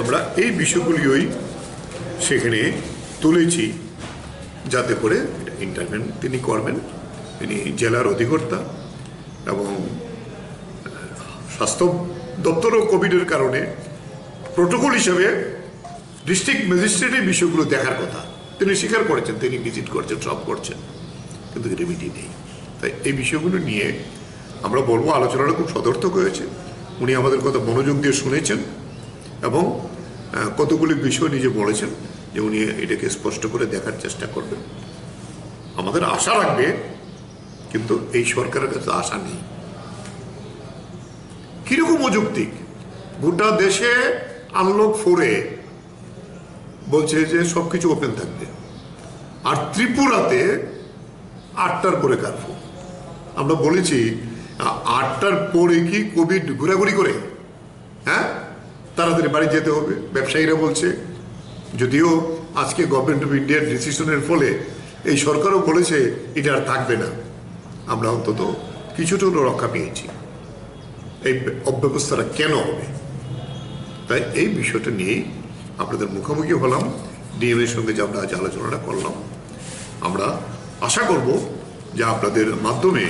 আমরা এই বিষয়গুলিও সেখানে তুলেছি যাতে করে ইন্টারভেন তিনি করবেন। তিনি জেলার অধিকর্তা এবং স্বাস্থ্য দপ্তরও কোভিডের কারণে প্রোটোকল হিসেবে ডিস্ট্রিক্ট ম্যাজিস্ট্রেটের বিষয়গুলো দেখার কথা। তিনি স্বীকার করেছেন, তিনি ভিজিট করছেন, সব করছেন, কিন্তু রেমিডি নেই। তাই এই বিষয়গুলো নিয়ে আমরা বলব, আলোচনাটা খুব সদর্থক হয়েছে। উনি আমাদের কথা মনোযোগ দিয়ে শুনেছেন। এবং কতগুলি বিষয় নিজে বলেছেন যে উনি এটাকে স্পষ্ট করে দেখার চেষ্টা করবেন। আমাদের আশা রাখবে, কিন্তু এই সরকারের কাছে আশা নেই। কীরকম অযৌক্তিক? গোটা দেশে আনলক ফোরে বলছে যে সবকিছু ওপেন থাকবে। আর ত্রিপুরাতে আটটার পরে কারফিউ আমরা বলেছি আটটার পরে কি কোভিড ঘোরাঘুরি করে? তাড়াতাড়ি বাড়ি যেতে হবে। ব্যবসায়ীরা বলছে, যদিও আজকে গভর্নমেন্ট অফ ইন্ডিয়ার ডিসিশনের ফলে এই সরকারও বলেছে এটা আর থাকবে না। আমরা অন্তত কিছুটা হলেও রক্ষা পেয়েছি। এই অব্যবস্থাটা কেন হবে? তাই এই বিষয়টা নিয়েই আপনাদের মুখোমুখি হলাম। ডিএমের সঙ্গে যে আমরা আজ আলোচনাটা করলাম। আমরা আশা করব যে আপনাদের মাধ্যমে